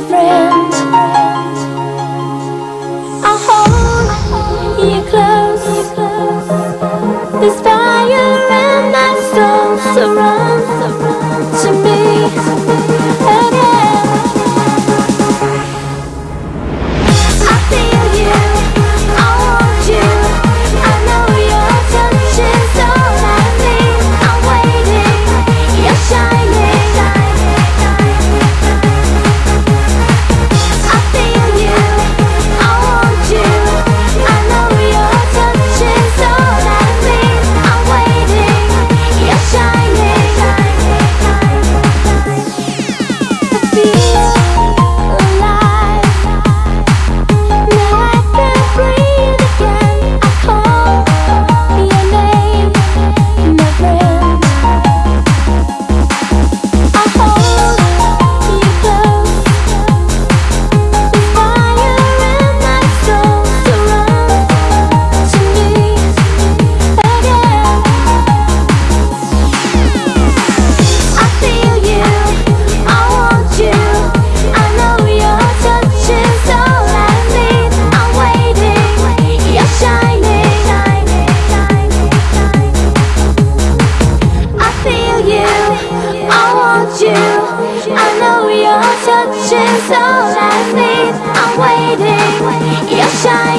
my friend. I hold you close. I know your touch is all I need I'm waiting, you're shining